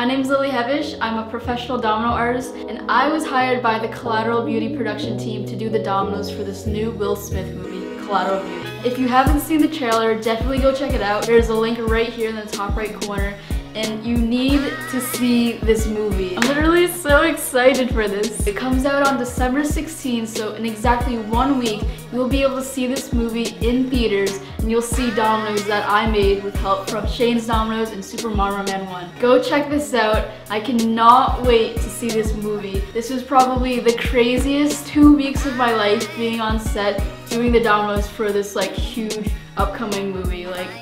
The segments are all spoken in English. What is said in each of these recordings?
My name is Lily Hevesh. I'm a professional domino artist and I was hired by the Collateral Beauty production team to do the dominoes for this new Will Smith movie, Collateral Beauty. If you haven't seen the trailer, definitely go check it out. There's a link right here in the top right corner and you need to see this movie. I'm literally so excited for this. It comes out on December 16th, so in exactly one week, you'll be able to see this movie in theaters and you'll see dominoes that I made with help from Shane's Dominoes and Super Mario Man 1. Go check this out. I cannot wait to see this movie. This was probably the craziest two weeks of my life being on set doing the dominoes for this like huge upcoming movie.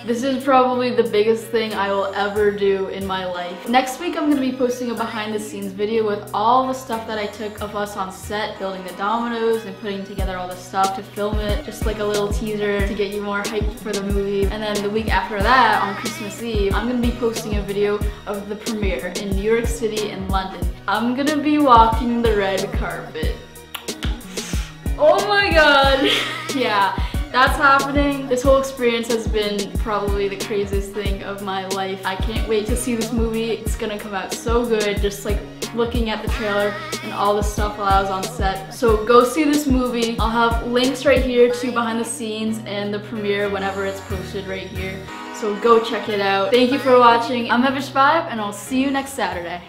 This is probably the biggest thing I will ever do in my life. Next week, I'm gonna be posting a behind the scenes video with all the stuff that I took of us on set, building the dominoes and putting together all the stuff to film it. Just like a little teaser to get you more hyped for the movie. And then the week after that, on Christmas Eve, I'm gonna be posting a video of the premiere in New York City and London. I'm gonna be walking the red carpet. Oh my god. yeah that's happening. This whole experience has been probably the craziest thing of my life. I can't wait to see this movie. It's gonna come out so good, just like looking at the trailer and all the stuff while I was on set. So go see this movie. I'll have links right here to behind the scenes and the premiere whenever it's posted right here. So go check it out. Thank you for watching. I'm Hevesh5 and I'll see you next Saturday.